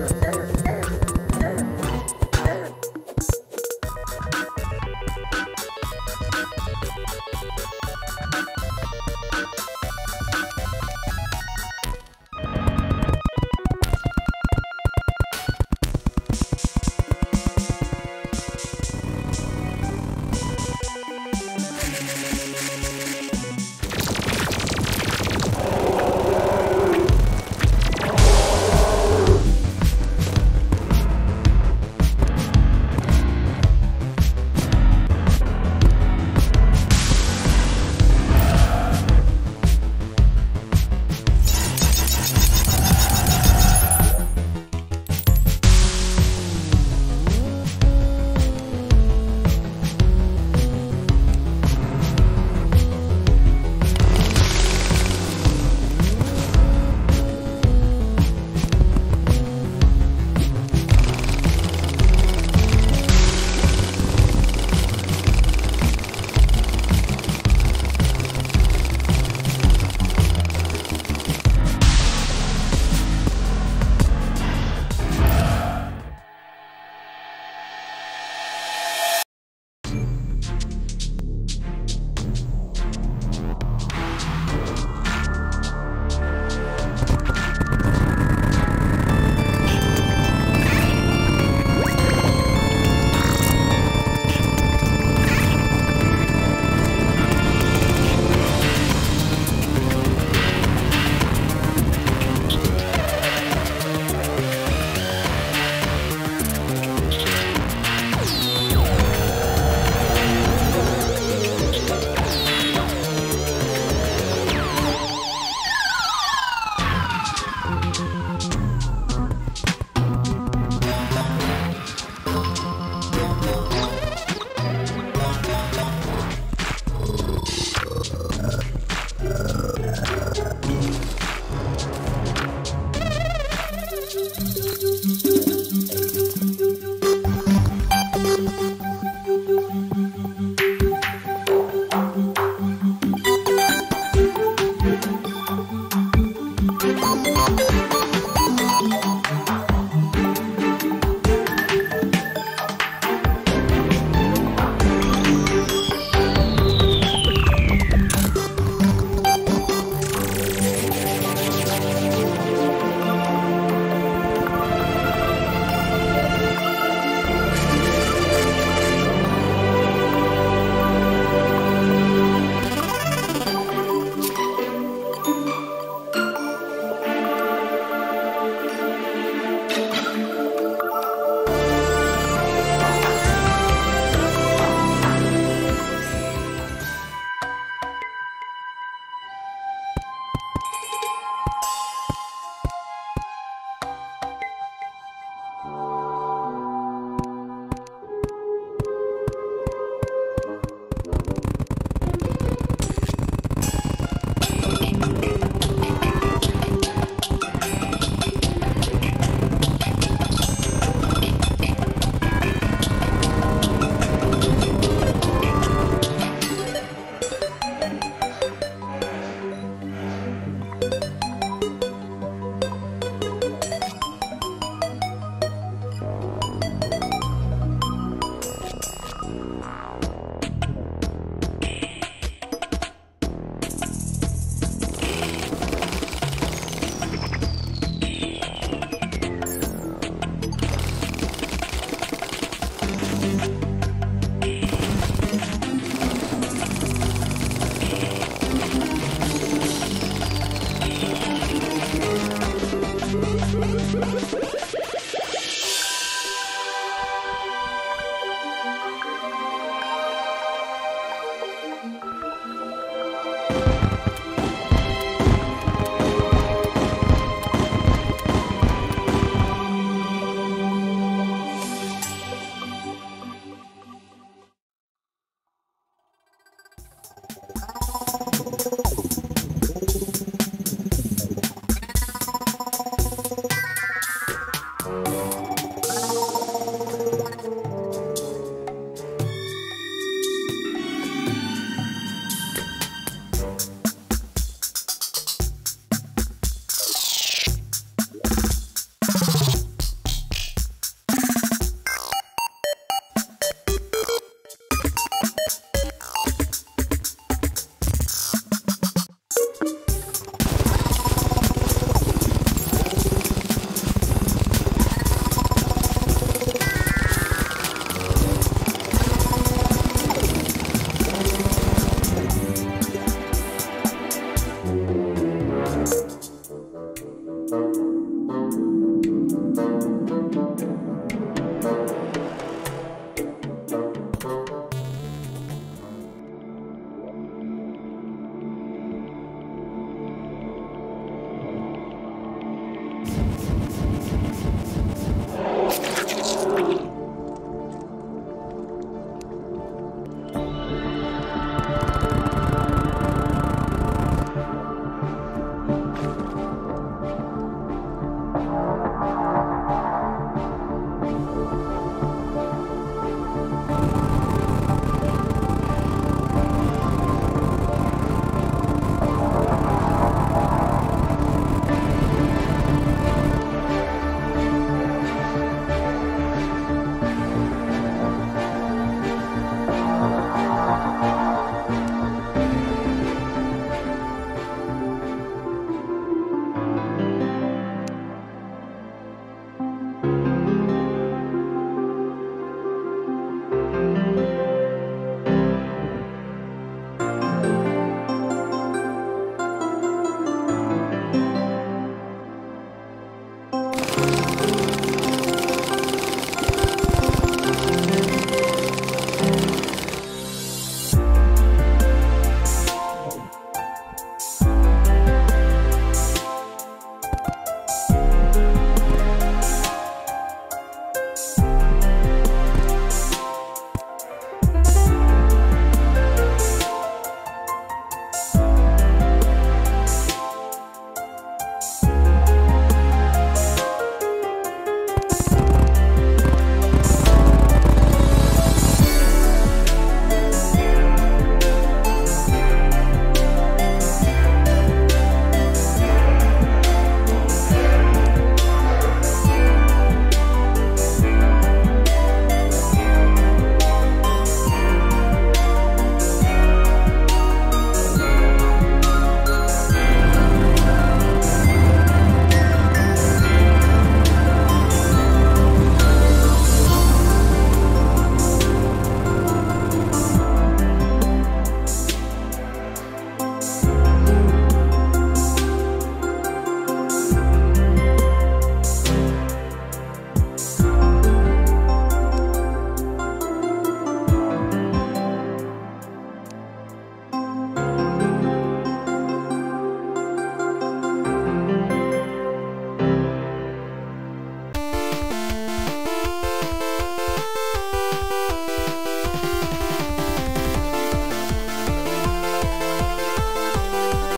ever, ever.